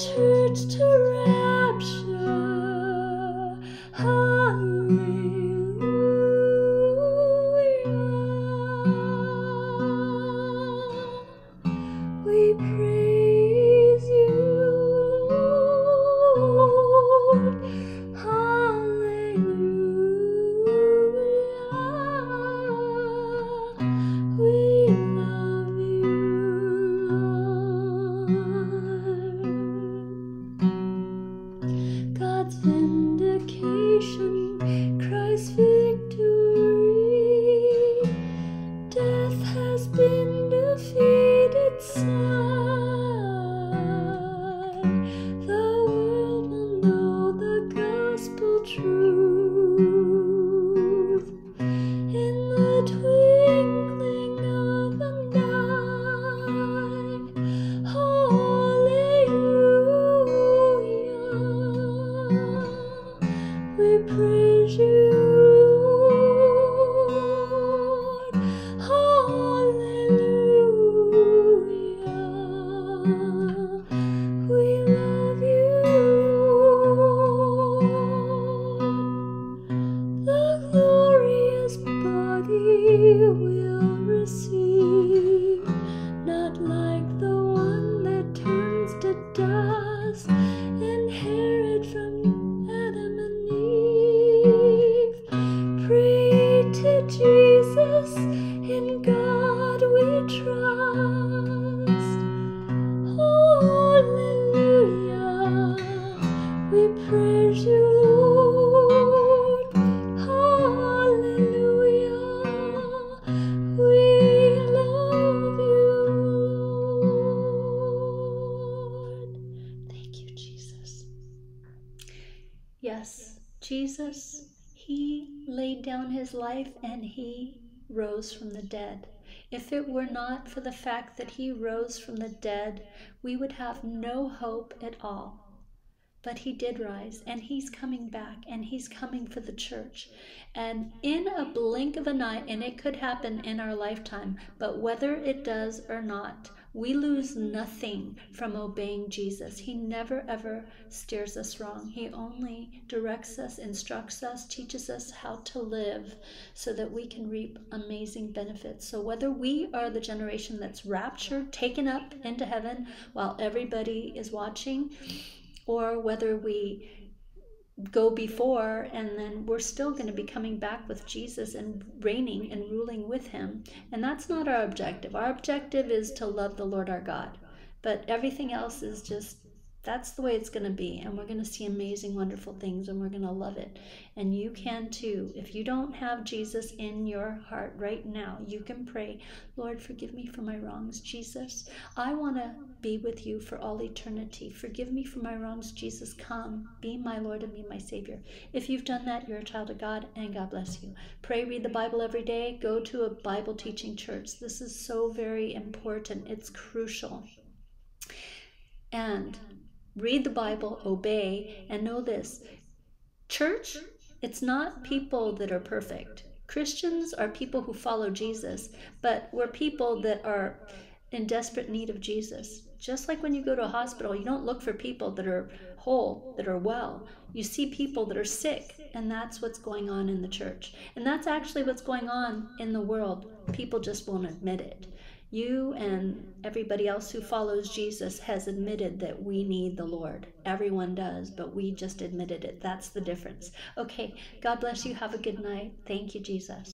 church Yes, Jesus, He laid down His life and He rose from the dead. If it were not for the fact that He rose from the dead, we would have no hope at all. But he did rise, and he's coming back, and he's coming for the church. And in a blink of an eye, and it could happen in our lifetime, but whether it does or not, we lose nothing from obeying Jesus. He never ever steers us wrong. He only directs us, instructs us, teaches us how to live so that we can reap amazing benefits. So, whether we are the generation that's raptured, taken up into heaven while everybody is watching, or whether we go before and then we're still going to be coming back with Jesus and reigning and ruling with him. And that's not our objective. Our objective is to love the Lord our God. But everything else is just that's the way it's going to be and we're going to see amazing wonderful things and we're going to love it. And you can too. If you don't have jesus in your heart right now you can pray lord forgive me for my wrongs jesus. I want to be with you for all eternity. Forgive me for my wrongs jesus. Come be my lord and be my savior. If you've done that you're a child of god and god bless you. Pray read the bible every day. Go to a bible teaching church. This is so very important. It's crucial. And read the Bible, obey, and know this church, it's not people that are perfect. Christians are people who follow Jesus, but we're people that are in desperate need of Jesus. Just like when you go to a hospital, you don't look for people that are whole, that are well. You see people that are sick, and that's what's going on in the church. And that's actually what's going on in the world. People just won't admit it. You and everybody else who follows Jesus has admitted that we need the Lord. Everyone does, but we just admitted it. That's the difference. Okay, God bless you. Have a good night. Thank you, Jesus.